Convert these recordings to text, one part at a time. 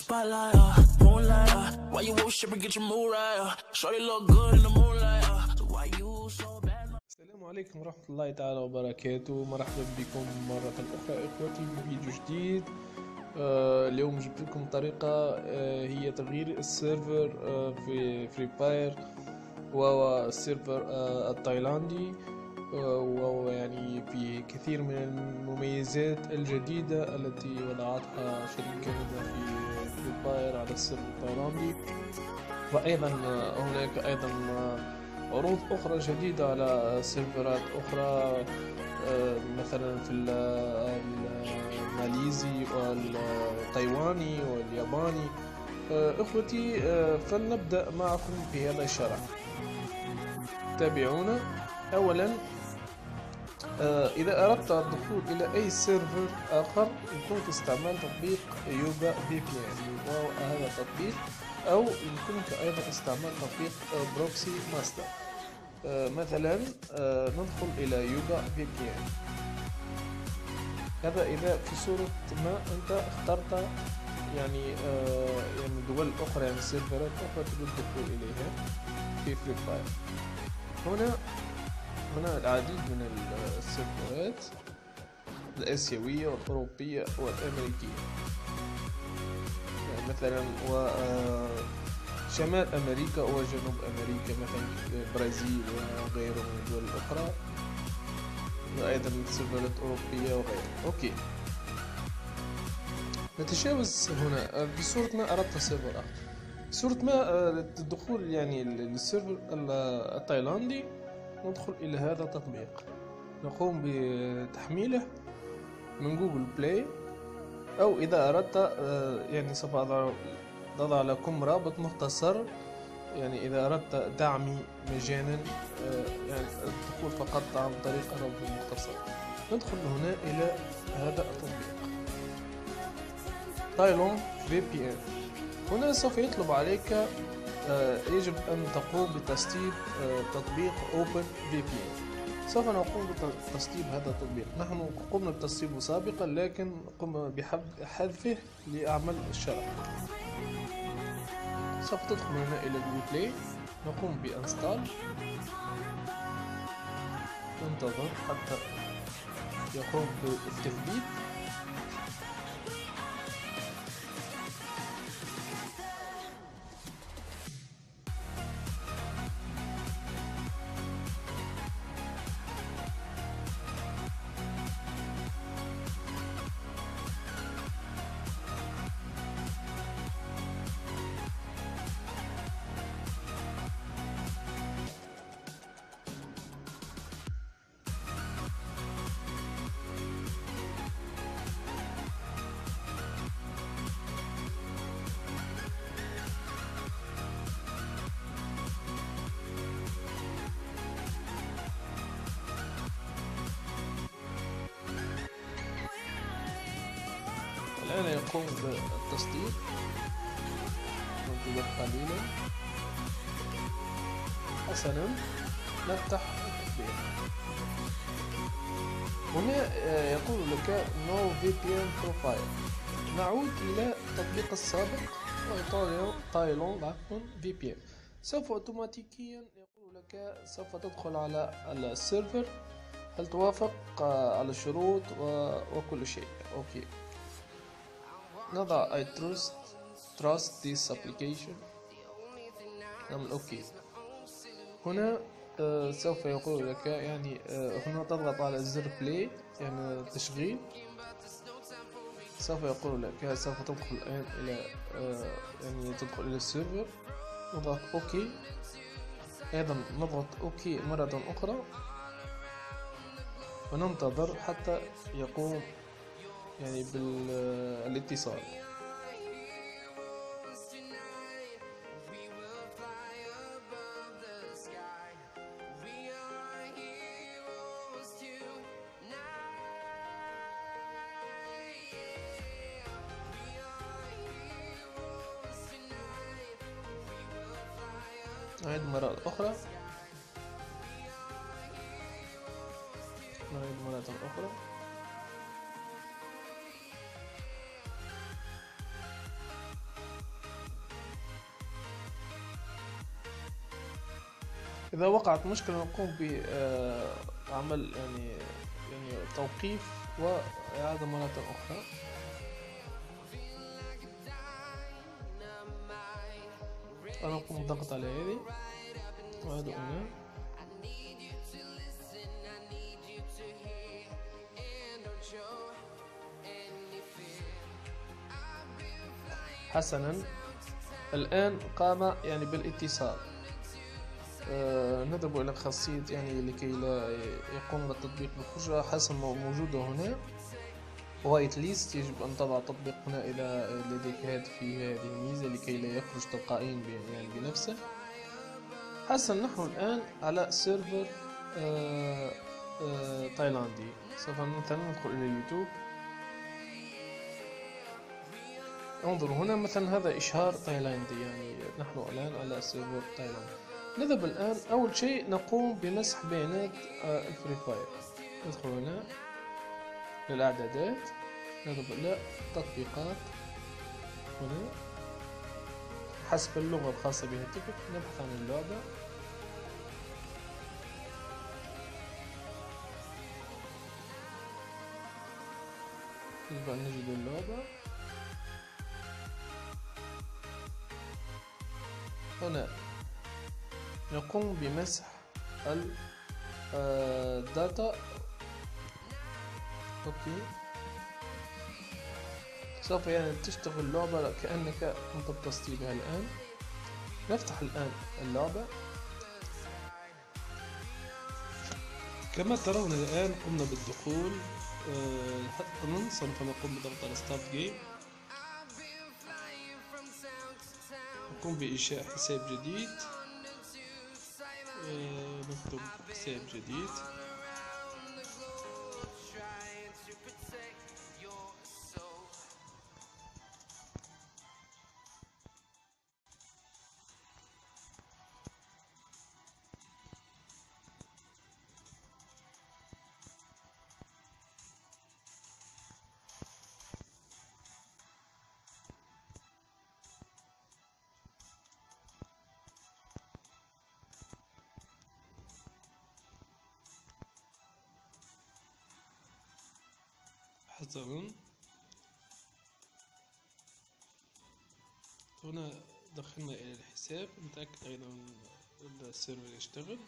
Spotlight, uh, moonlight, uh, why you worship and get your mood right? Uh, Shorty look good in the moonlight, uh, so why you so bad? السلام عليكم ورحمة الله تعالى وبركاته مرحبا بكم مرة أخرى إخوتي بفيديو جديد آه اليوم جبت لكم طريقة آه هي تغيير السيرفر آه في فري فاير وهو السيرفر آه التايلاندي آه وهو يعني في كثير من المميزات الجديدة التي وضعتها شركة في فاير على السيرفر التايلاندي وأيضا هناك أيضا عروض أخرى جديدة على سيرفرات أخرى آه، مثلا في ال- الماليزي والتايواني والياباني. آه، إخوتي آه، فلنبدأ معكم في هذا الشرح. تابعونا. أولا آه، إذا أردت الدخول إلى أي سيرفر آخر يمكنك استعمال تطبيق يوغا في بي إن وهو هذا التطبيق. أو يمكنك أيضا استعمال تطبيق آه، بروكسي ماستر. آه، مثلا آه، ندخل إلى يوغا في بي إن هذا إذا في صورة ما أنت اخترت يعني آه، يعني دول أخرى يعني سيرفرات أخرى تريد الدخول إليها في فري فاير هنا هنا العديد من السيرفرات الآسيوية والأوروبية والأمريكية. يعني مثلا و آه، شمال أمريكا وجنوب أمريكا مثلا البرازيل وغيره من الدول الأخرى وأيضا سيرفرات أوروبية وغيرها أوكي. نتجاوز هنا. بصورة ما أردت سيرفر. آخر بصورة ما آه، الدخول يعني للسيرفر ال- التايلاندي ندخل إلى هذا التطبيق. نقوم بتحميله من جوجل بلاي أو إذا أردت آه، يعني سوف أضع لكم رابط مختصر. يعني إذا أردت دعمي مجانا آه، يعني الدخول فقط عن طريق الرابط المختصر ندخل هنا إلى هذا التطبيق. تايلون في بي ان هنا سوف يطلب عليك يجب أن تقوم بتسطيب آه، تطبيق Open VPN سوف نقوم بتسطيب هذا التطبيق. نحن قمنا بتسطيبه سابقا لكن قمنا بحذفه لأعمال الشرح سوف تدخل هنا إلى جوجل بلاي نقوم بإنستال. ننتظر حتى يقوم بالتثبيت. الآن يقوم بالتصديق ننتظر قليلا حسنا نفتح التطبيق. هنا آه، يقول لك No VPN Profile. نعود إلى التطبيق السابق. وهو تايلوند عفوا VPN سوف أوتوماتيكيا يقول لك سوف تدخل على السيرفر. هل توافق آه، على الشروط. وكل شيء؟ أوكي. نضع I trust trust this application. نعمل أوكي هنا آه، سوف يقول لك يعني آه، هنا تضغط على زر بلاي يعني تشغيل. سوف يقول لك سوف تدخل الآن إلى آه، يعني تدخل إلى السيرفر. نضغط أوكي أيضا نضغط أوكي مرة أخرى. وننتظر حتى يقوم يعني بالاتصال. نعيد مرة أخرى. نعيد مرة أخرى. إذا وقعت مشكلة نقوم بعمل يعني يعني توقيف وإعادة مرة أخرى. أنا أقوم بالضغط على هذه وأعود هنا حسنا. الآن قام يعني بالإتصال. آه نذهب إلى خاصية يعني لكي لا يقوم بالتطبيق بخرجة حسن موجودة هنا. وايت ليست يجب أن تضع تطبيق هنا إذا لديك هاتف هذه الميزة لكي لا يخرج تلقائيا يعني بنفسه. حسن نحن الآن على سيرفر آه آه تايلاندي. سوف مثلا ندخل إلى اليوتيوب. انظروا هنا مثلا هذا إشهار تايلاندي يعني نحن الآن على سيرفر تايلاند نذهب الآن. أول شيء نقوم بمسح بيانات آه، الفري فاير. ندخل هنا للإعدادات. نذهب إلى تطبيقات هنا. حسب اللغة الخاصة بهاتفك نبحث عن اللعبة. يجب نجد اللعبة. هنا. نقوم بمسح الداتا okay. سوف يعني تشتغل اللعبة كأنك كنت بتسطيبها الآن. نفتح الآن اللعبة. كما ترون الآن قمنا بالدخول حتى سوف نقوم بضغط على start game نقوم بإنشاء حساب جديد. آه، نكتب حساب جديد حسنا هنا دخلنا إلى الحساب نتأكد أيضا أن السيرفر يشتغل.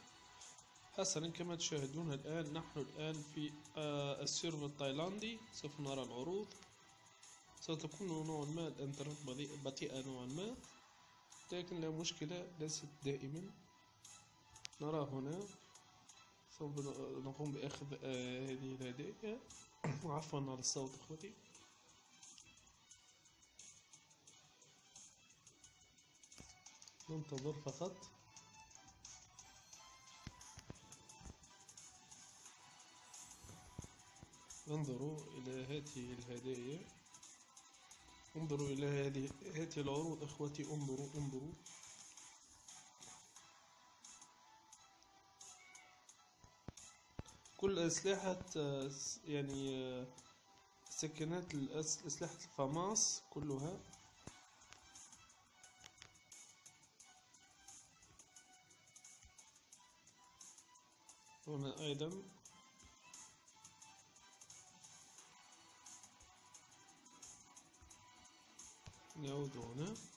حسنا كما تشاهدون الآن نحن الآن في آه، السيرفر التايلاندي سوف نرى العروض. ستكون نوعا ما الإنترنت بطيئة نوعا ما. لكن لا مشكلة ليست دائما. نرى هنا سوف نقوم بأخذ آه، هذه الهدايا. عفوا على الصوت أخوتي. ننتظر فقط. انظروا إلى هذه الهدايا. انظروا إلى هذه العروض أخوتي. انظروا انظروا. كل أسلحة يعني سكنات أسلحة الفماس كلها. هنا أيضا. نعود هنا.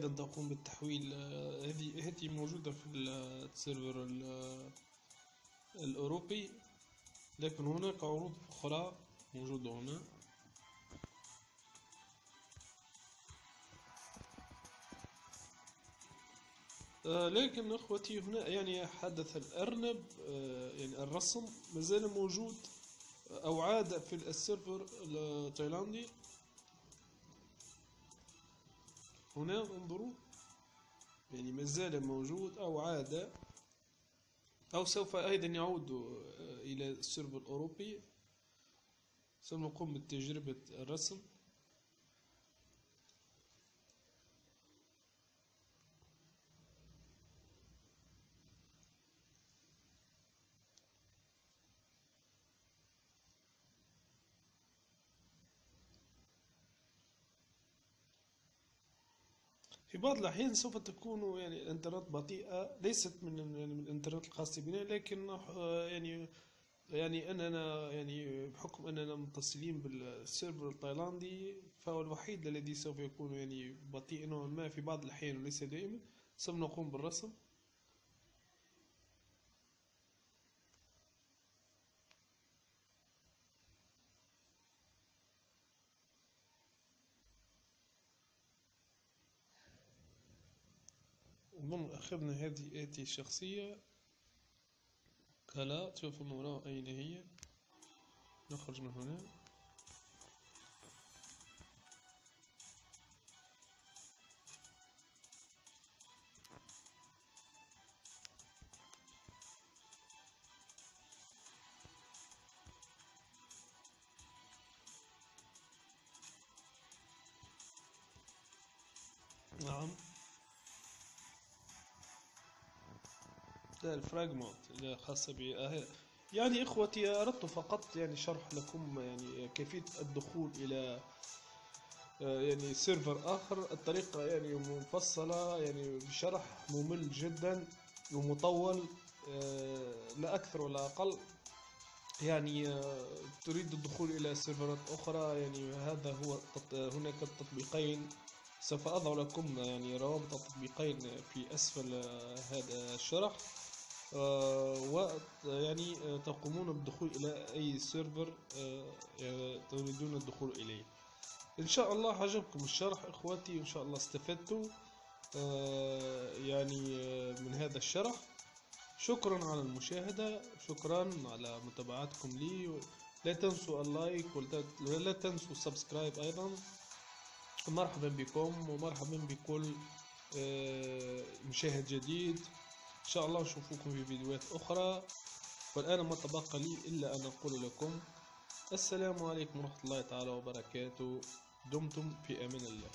هنا أيضا تقوم بالتحويل آه، هذه هذه موجودة في السيرفر الأوروبي. لكن هناك عروض أخرى موجودة هنا. آه، لكن أخوتي هنا يعني حدث الأرنب آه، يعني الرسم. مازال موجود أو عاد في السيرفر التايلاندي. هنا انظروا يعني مازال موجود أو عاد أو سوف أيضا يعود آه، إلى السيرفر الأوروبي سنقوم بتجربة الرسم. في بعض الأحيان سوف تكون يعني الإنترنت بطيئة ليست من يعني من الإنترنت الخاص بنا لكن آه، يعني يعني أننا يعني بحكم أننا متصلين بالسيرفر التايلاندي فهو الوحيد الذي سوف يكون يعني بطيء نوعا ما في بعض الأحيان وليس دائما سوف نقوم بالرسم. أخذنا هذه هذه الشخصية. كلا تشوف المراه أين هي. نخرج من هنا. نعم. ال fragment خاصة ب آه، يعني إخوتي أردت فقط يعني شرح لكم يعني كيفية الدخول إلى آه، يعني سيرفر آخر. الطريقة يعني مفصلة يعني بشرح ممل جدا ومطول آه، لا أكثر ولا أقل. يعني تريد الدخول إلى سيرفرات أخرى يعني هذا هو هناك تطبيقين سوف أضع لكم يعني روابط التطبيقين في أسفل هذا الشرح. ويعني آه، تقومون بالدخول إلى أي سيرفر آه، تريدون الدخول إليه. إن شاء الله عجبكم الشرح إخواتي إن شاء الله استفدتوا يعني من هذا الشرح. شكرا على المشاهدة شكرا على متابعتكم لي. لا تنسوا ال like ولا تنسوا ال subscribe أيضا. مرحبا بكم ومرحبا بكل مشاهد جديد. شاء الله نشوفكم في فيديوهات أخرى والآن ما تبقى لي إلا أن أقول لكم السلام عليكم ورحمة الله تعالى وبركاته. دمتم في أمان الله.